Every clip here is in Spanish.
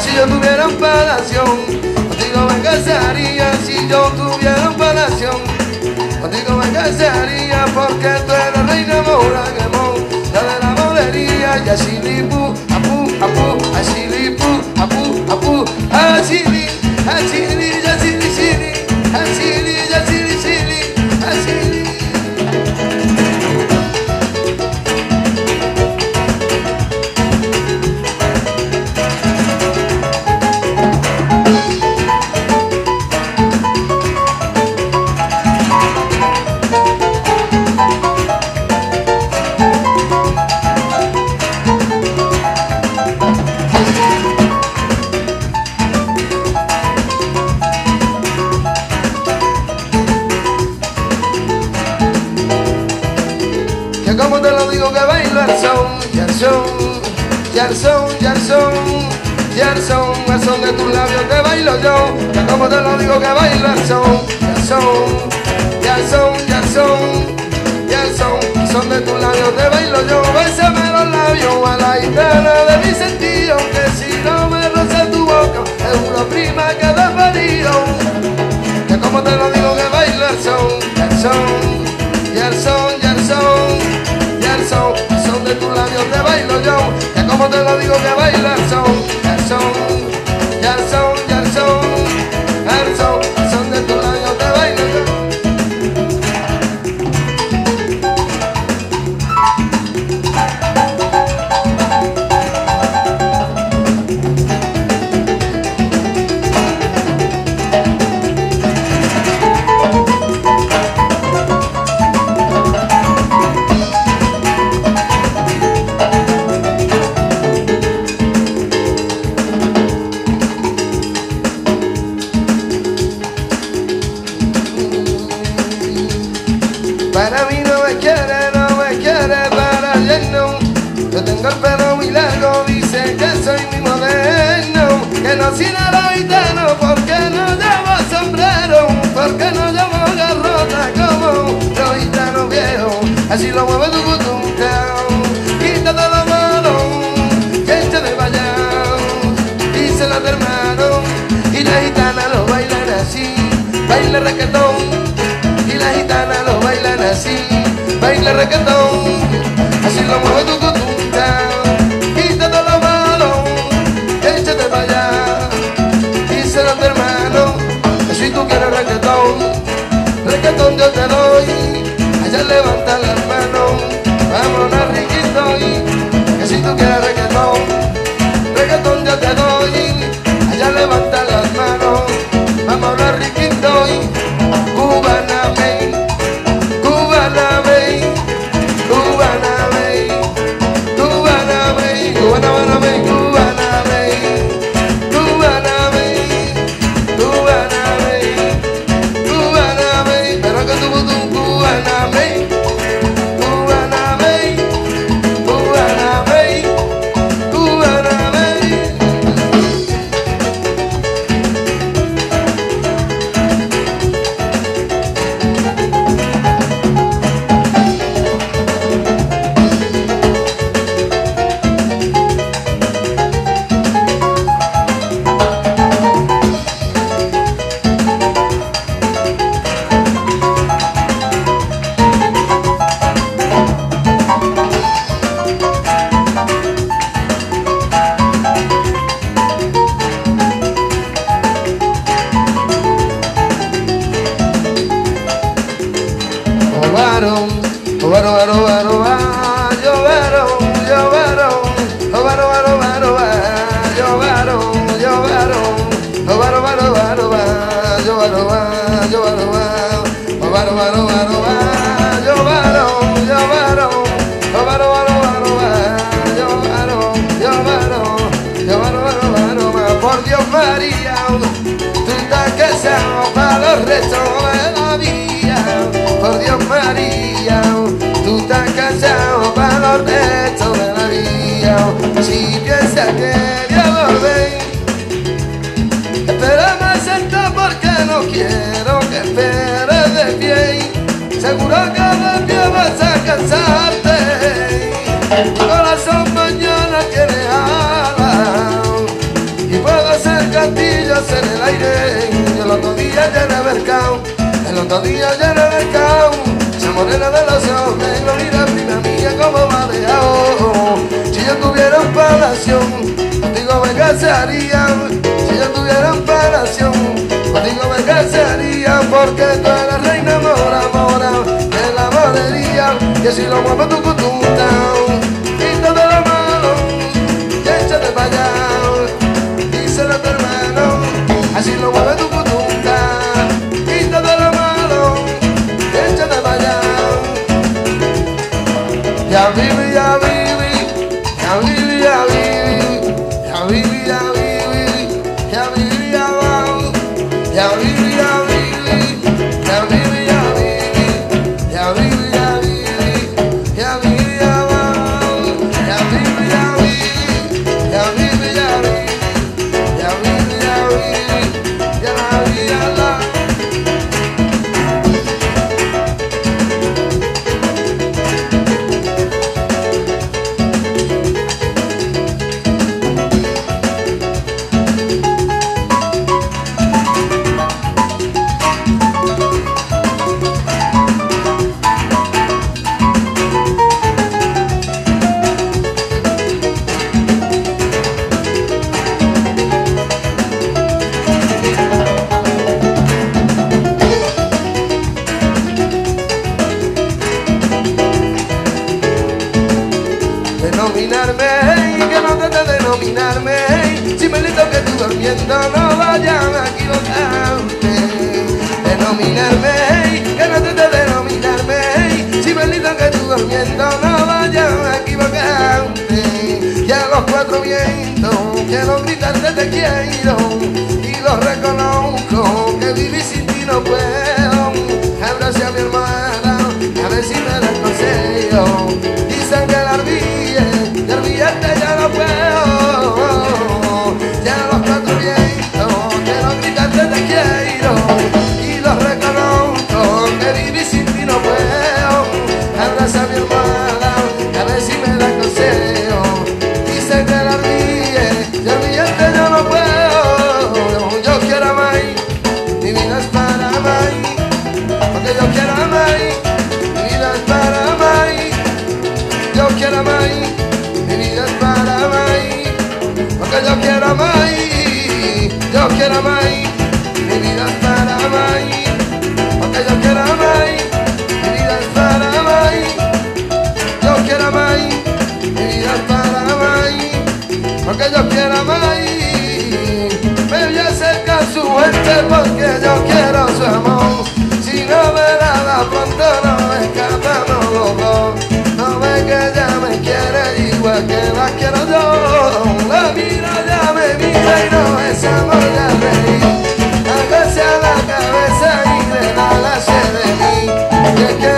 Si yo tuviera un palacio, contigo me casaría. Si yo tuviera un palacio, contigo me casaría. Porque tú eres reina mora, la de la molería. Y así lipu, apu, apu, así lipu, apu, apu, así li, así li, así como te lo digo que bailo al son, y al son, y al son, y son, y son, al son de tus labios te bailo yo. Que como te lo digo que bailo al son, y al son, y son, y son, y al son, son de tus labios te bailo yo. Bésame los labios a la gitana de mi sentido, que si no me roza tu boca, es una prima que parido. Que como te lo digo que bailo al son, y al son, y al son, son, son de tus labios te bailo yo, ya como te lo digo que baila el son, el son, ya el son. Así lo mueve tu cutuncao, quítate la mano, que echa de vaya, dice la de hermano. Y la gitana lo bailan así, baila reggaetón y la gitana lo bailan así, baila reggaetón, así lo mueve tu cutunta, si piensas que voy a volver, espera más porque no quiero que esperes de pie, seguro que pie vas a cansarte, Día llena de caos, esa morena de los ojos negros, mira prima mía como mareado. Si yo tuviera un palacio, contigo me casaría. Si yo tuviera un palacio, contigo me casaría, porque tú eres reina mora, mora, de la morería, que si lo muevo tu cutunta, y todo lo malo, ya échate para allá, díselo a tu hermano, así lo vientos, quiero gritarte te quiero Y lo reconozco, que vivir sin ti no puedo. Abrace a mi hermana, a ver si me da consejo porque yo quiero su amor. Si no me la da pronto no me escapamos los dos. No ve que ella me quiere igual que la quiero yo. La miro ya me mira y no es amor ya reí. Hágase a la cabeza y le da la de mí. Que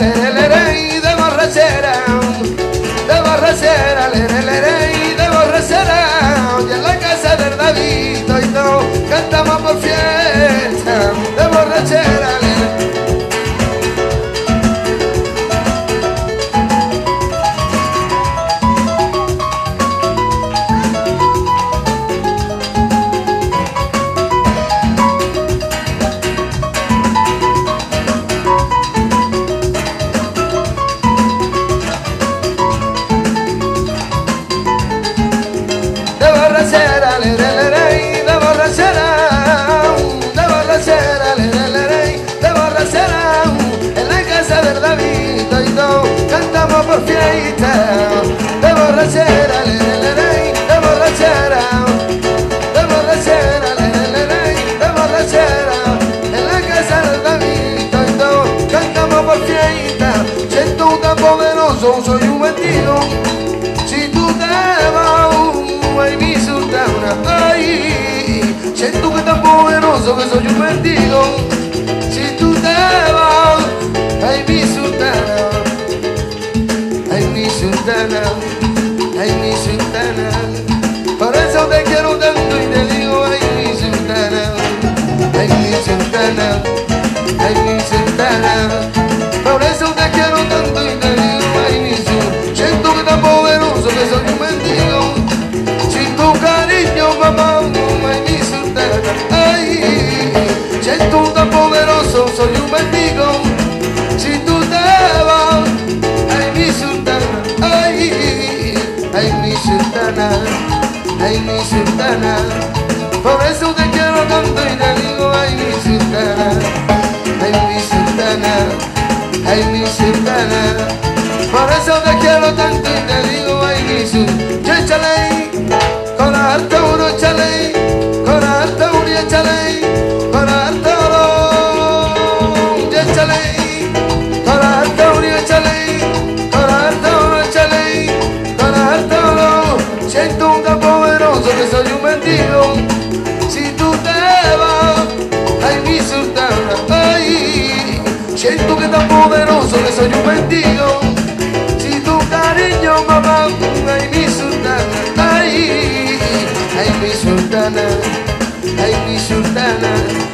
y de borrachera, de borrachera, y de borrachera, y en la casa del David, hoy no cantamos por fiel. Soy un mendigo. Si tú te vas, ay mi sultana, ay, siento que tan poderoso que soy un mendigo. Si tú te vas, ay mi sultana, ay mi sultana, ay mi sultana. Por eso te quiero te Por eso te quiero tanto y te digo, ay mi sultana, ay mi sultana, ay mi sultana. Por eso te quiero tanto y te digo, ay mi sultana. Échale, con harta uno échale, Si tú te vas, ay mi sultana, ay. Siento que tan poderoso que soy un mendigo. Si tu cariño, mamá, ay mi sultana, ay. Ay mi sultana, ay mi sultana.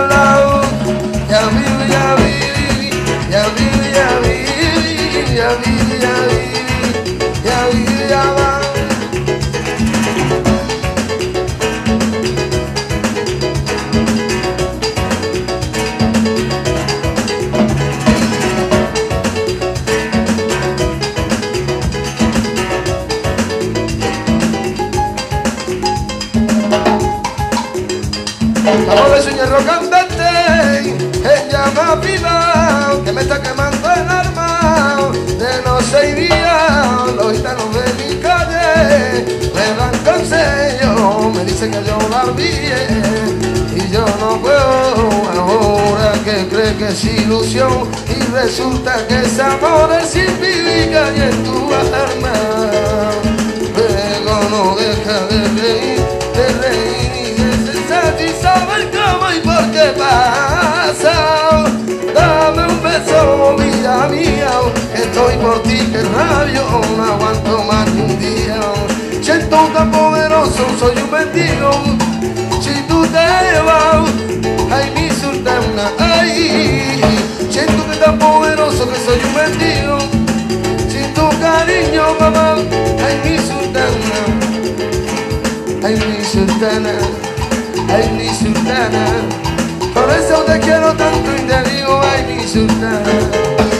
los gitanos de mi calle, me dan consejo, me dicen que yo la olvide, y yo no puedo, ahora que cree que es ilusión, y resulta que es amor, es sin vivir y en tu alma, luego no deja de reír, de reír y de cesar y saber cómo y por qué pasa. Dame un beso, por ti, que rabio, no aguanto más ni un día. Siento tan poderoso, soy un mendigo, si tú te vas, ay mi sultana, ay. Siento que tan poderoso que soy un mendigo, sin tu cariño, mamá, ay mi sultana. Ay mi sultana, ay mi sultana Por eso te quiero tanto y te digo ay mi sultana